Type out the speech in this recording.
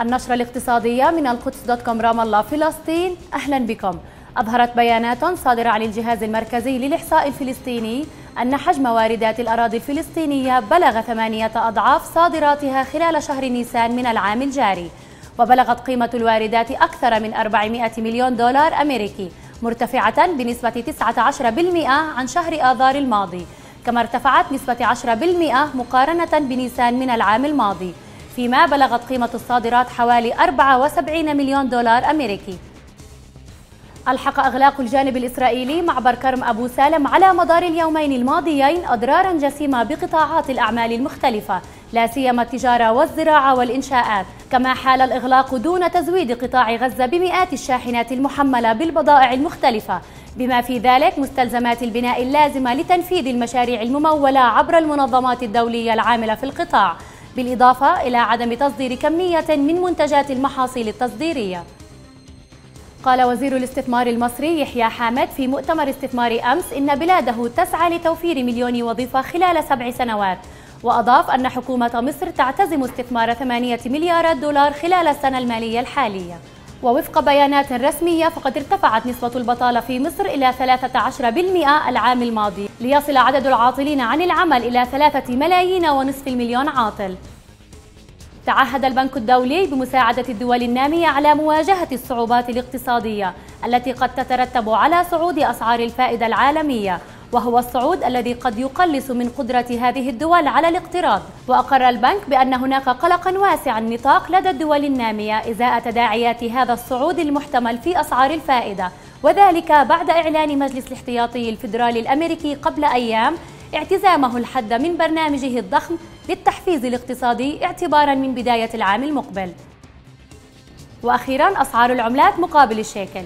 النشرة الاقتصادية من القدس دوت كوم رام الله فلسطين. أهلا بكم. أظهرت بيانات صادرة عن الجهاز المركزي للإحصاء الفلسطيني أن حجم واردات الأراضي الفلسطينية بلغ ثمانية أضعاف صادراتها خلال شهر نيسان من العام الجاري وبلغت قيمة الواردات أكثر من 400 مليون دولار أمريكي مرتفعة بنسبة 19% عن شهر آذار الماضي كما ارتفعت نسبة 10% مقارنة بنيسان من العام الماضي. فيما بلغت قيمة الصادرات حوالي 74 مليون دولار أمريكي. ألحق إغلاق الجانب الإسرائيلي معبر كرم أبو سالم على مدار اليومين الماضيين أضرارا جسيمة بقطاعات الأعمال المختلفة لا سيما التجارة والزراعة والإنشاءات. كما حال الإغلاق دون تزويد قطاع غزة بمئات الشاحنات المحملة بالبضائع المختلفة. بما في ذلك مستلزمات البناء اللازمة لتنفيذ المشاريع الممولة عبر المنظمات الدولية العاملة في القطاع. بالإضافة إلى عدم تصدير كمية من منتجات المحاصيل التصديرية. قال وزير الاستثمار المصري يحيى حامد في مؤتمر استثمار أمس إن بلاده تسعى لتوفير مليون وظيفة خلال سبع سنوات وأضاف أن حكومة مصر تعتزم استثمار ثمانية مليارات دولار خلال السنة المالية الحالية. ووفق بيانات رسمية فقد ارتفعت نسبة البطالة في مصر إلى 13% العام الماضي ليصل عدد العاطلين عن العمل إلى 3 ملايين ونصف المليون عاطل. تعهد البنك الدولي بمساعدة الدول النامية على مواجهة الصعوبات الاقتصادية التي قد تترتب على صعود أسعار الفائدة العالمية. وهو الصعود الذي قد يقلص من قدرة هذه الدول على الاقتراض. وأقر البنك بأن هناك قلقا واسع النطاق لدى الدول النامية إزاء تداعيات هذا الصعود المحتمل في أسعار الفائدة. وذلك بعد إعلان مجلس الاحتياطي الفيدرالي الأمريكي قبل أيام. اعتزامه الحد من برنامجه الضخم للتحفيز الاقتصادي اعتبارا من بداية العام المقبل. وأخيرا أسعار العملات مقابل الشيكل.